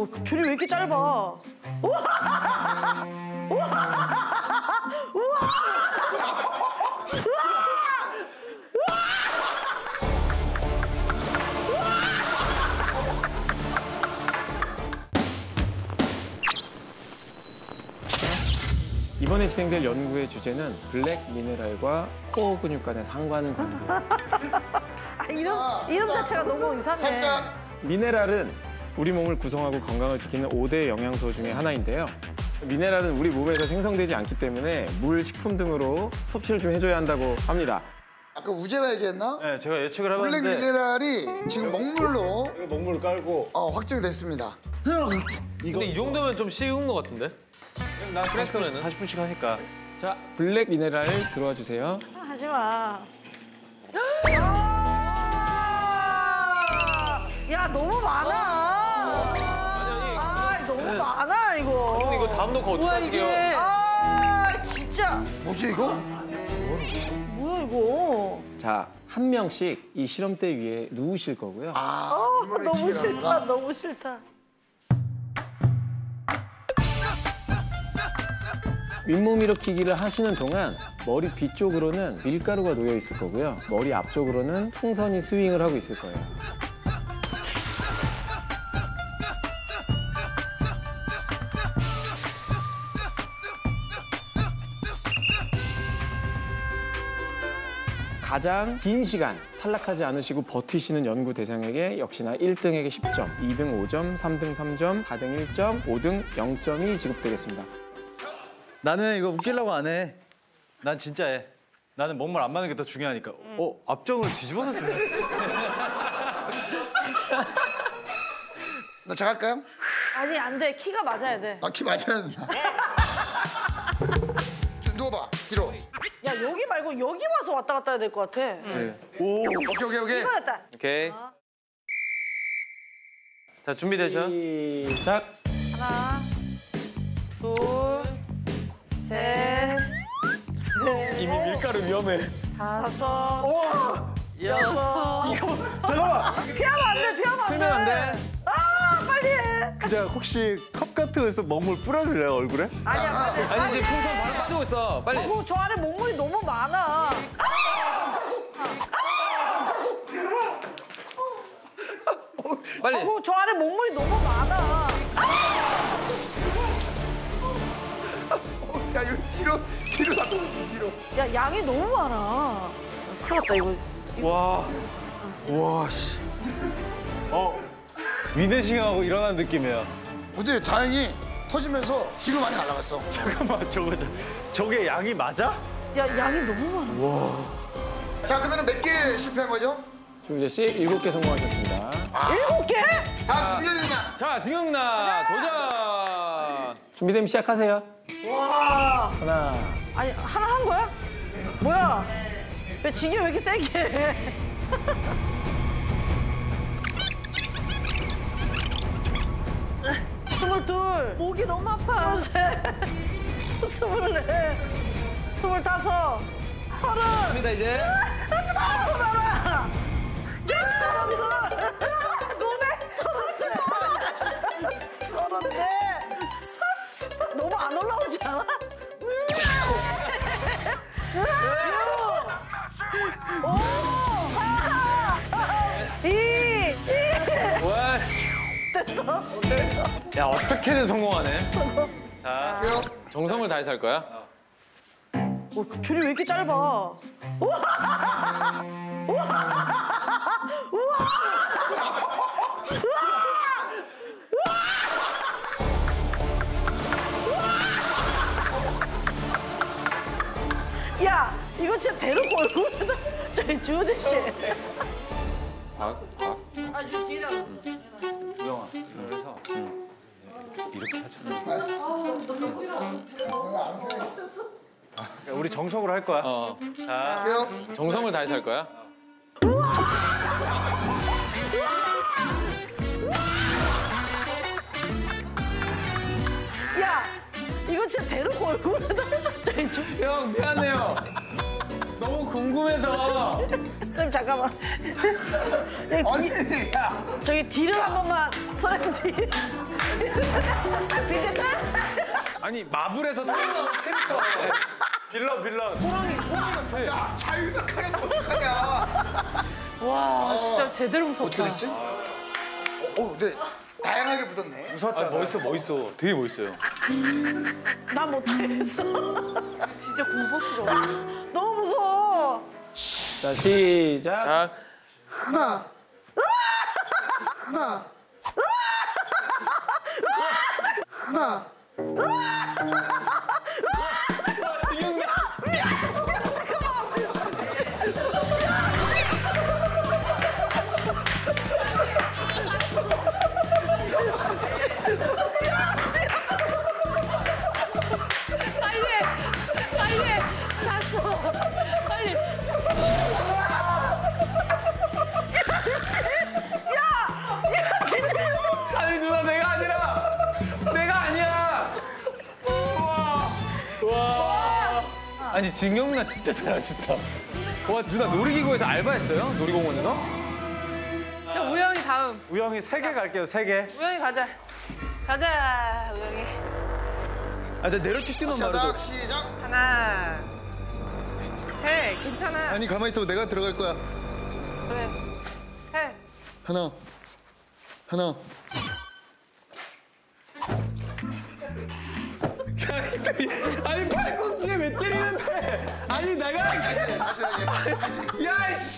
어, 줄이 왜 이렇게 짧아? 우와! 우와! 우와! 이번에 진행될 연구의 주제는 블랙 미네랄과 코어 근육 간의 상관 관계. 아, 이름, 이름 자체가 너무 이상해. 살짝 미네랄은 우리 몸을 구성하고 건강을 지키는 5대 영양소 중에 하나인데요. 미네랄은 우리 몸에서 생성되지 않기 때문에 물, 식품 등으로 섭취를 좀 해줘야 한다고 합니다. 아까 우재가 얘기했나? 네, 제가 예측을 블랙 해봤는데 미네랄이 지금 먹물로 먹물을 깔고 어, 확정이 됐습니다. 근데 이 정도면 좀 쉬운 것 같은데? 난 40분씩, 40분씩 하니까 자, 블랙 미네랄 들어와 주세요. 하지 마. 야, 너무 많아. 아, 다음 놓고 어떡하시게요? 아, 진짜. 뭐지 이거? 뭐야, 이거. 자, 한 명씩 이 실험대 위에 누우실 거고요. 아, 어, 너무 싫다. 너무 싫다. 윗몸 일으키기를 하시는 동안 머리 뒤쪽으로는 밀가루가 놓여 있을 거고요. 머리 앞쪽으로는 풍선이 스윙을 하고 있을 거예요. 가장 긴 시간 탈락하지 않으시고 버티시는 연구 대상에게 역시나 1등에게 10점, 2등 5점, 3등 3점, 4등 1점, 5등 0점이 지급되겠습니다. 나는 이거 웃기려고 안 해. 난 진짜 해. 나는 먹물 안 맞는 게 더 중요하니까. 어, 앞정을 뒤집어서 주네. 나 작할까요? 아니, 안 돼. 키가 맞아야 돼. 아, 키 맞아야 된다. 말고 여기 와서 왔다 갔다 해야 될 것 같아. 오, 오케이, 오케이, 오케이. 이거였다. 오케이. 자, 준비되죠? 시작. 하나, 둘, 셋, 넷, 이미 밀가루 위험해. 다섯, 여섯. 잠깐만. 피하면 안 돼, 피하면 안 돼. 틀면 안 돼. 그냥 혹시 컵 같은 거에서 먹물 뿌려줄래요, 얼굴에? 아니야, 빨리. 아니 이제 풍선 바로 빠지고 있어. 빨리. 어, 저 안에 먹물이 너무 많아. 빨리. 어, 저 안에 먹물이 너무 많아. 야, 이거 뒤로, 뒤로 다 떨어졌어, 뒤로. 야, 양이 너무 많아. 큰일 났다, 이거. 와, 와, 씨. 어, 위내싱하고 일어난 느낌이야. 근데 다행히 터지면서 뒤로 많이 날아갔어. 잠깐만, 저거, 저, 저게 양이 맞아? 야, 양이 너무 많아. 자, 그러면 몇 개 실패한 거죠? 조유재 씨 일곱 개 성공하셨습니다. 일곱 개? 다음 진경이냐? 자, 진경나 도전. 준비되면 시작하세요. 와. 하나, 아니, 하나 한 거야? 뭐야? 왜 징이 왜 이렇게 세게 스물둘. 목이 너무 아파. 스물셋. 스물넷. 스물다섯. 서른. 갑니다 이제. 하지 마! 봐라! 서른둘. 서른셋. 서른넷. 야, 어떻게든 성공하네. 자, 정성을 다해서 할 거야? 어, 그 줄이 왜 이렇게 짧아? 우와! 우와! 야, 이거 진짜 대놓고 얼굴에다 저희 주호재 씨. 박, 박. 그래서 이렇게 하자. 야, 우리 정석으로 할 거야. 어. 자, 할게요. 정성을 다해서 할 거야? 야, 이거 진짜 대놓고 얼굴에다 형 미안해요. 너무 궁금해서. 쌤 잠깐만. 뒤, 아니, 야. 저기 뒤를 한 번만 선생님 뒤. 아니 마블에서 새로 나온 캐릭터. 빌런 빌런. 호랑이 호랑이 같아. 야, 자유낙하는 어떡하냐. 와 진짜 제대로 무섭다. 어떻게 됐지? 어, 어, 근데 다양하게 묻었네. 무섭다. 아, 멋있어 멋있어. 되게 멋있어요. 난 못하겠어. 진짜 공포스러워. 너무 무서워. 자, 시작. 자 하나. 하나. 하나. 빨리 아니 진경 누나 진짜 잘하신다. 와 누나 놀이기구에서 알바했어요? 놀이공원에서? 자, 우영이 다음. 우영이 세 개 갈게요. 세 개. 우영이 가자. 가자, 우영이. 아, 저 내려찍지만 시작, 시작. 하나. 해, 괜찮아. 아니, 가만히 있어. 내가 들어갈 거야. 그래. 해. 하나. 하나. 아니 팔꿈치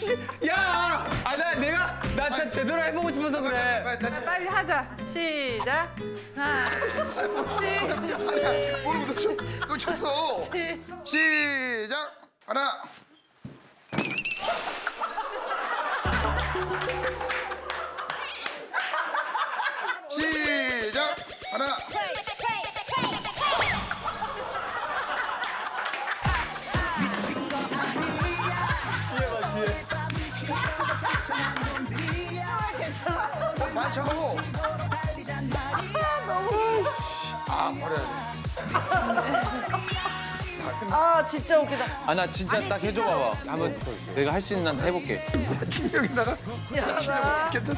씨 야. 아 나 내가 나 진짜 제대로 해보고 싶어서 그래. 빨리 다시. 빨리 하자. 시작. 하나. 시. 모르고 놓쳤, 놓쳤어. 시작. 하나. 아, 버려야 돼. 아 진짜 웃기다. 아 나 진짜 딱 해줘 봐봐. 한번 내가 할 수 있는 한 해볼게. 여기다가 미안하다. 겠다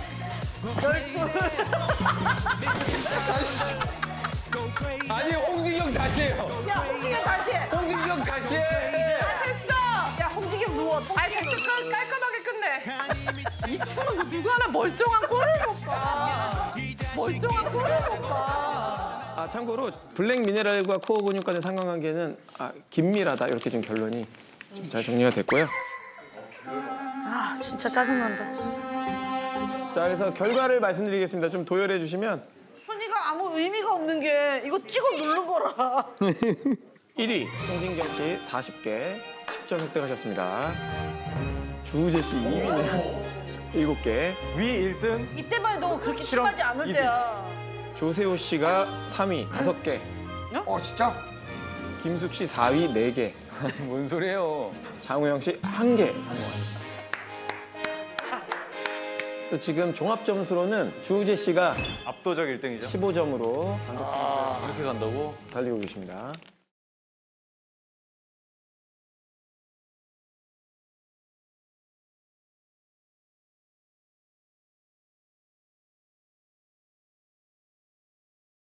아이씨. 아니 홍진경 다시 해요. 야 홍지경 다시 해. 홍진경 다시 해. 됐어. 야 홍지경 누워. 아니, 됐어. 끝, 깔끔하게 끝내. 이 친구 누구 하나 멀쩡한 골을 못 가. 멀쩡한 골을 못 가. 아, 참고로 블랙 미네랄과 코어 근육 간의 상관관계는 아, 긴밀하다. 이렇게 좀 결론이 좀 잘 정리가 됐고요. 아 진짜 짜증난다. 자, 그래서 결과를 말씀드리겠습니다. 좀 도열해 주시면 순위가 아무 의미가 없는 게 이거 찍어 누른 거라. 1위 홍진경 씨 40개 10점 획득하셨습니다. 주우재 씨 2위는 7개, 위 1등. 이때만 해도 그렇게 심하지 않을 때야. 조세호 씨가 3위 5개, 어, 진짜? 김숙 씨 4위 4개, 뭔 소리예요? 장우영 씨 1개 성공하셨습니다. 그래서 지금 종합 점수로는 주우재 씨가 압도적 1등이죠. 15점으로 이렇게 간다고? 달리고 계십니다.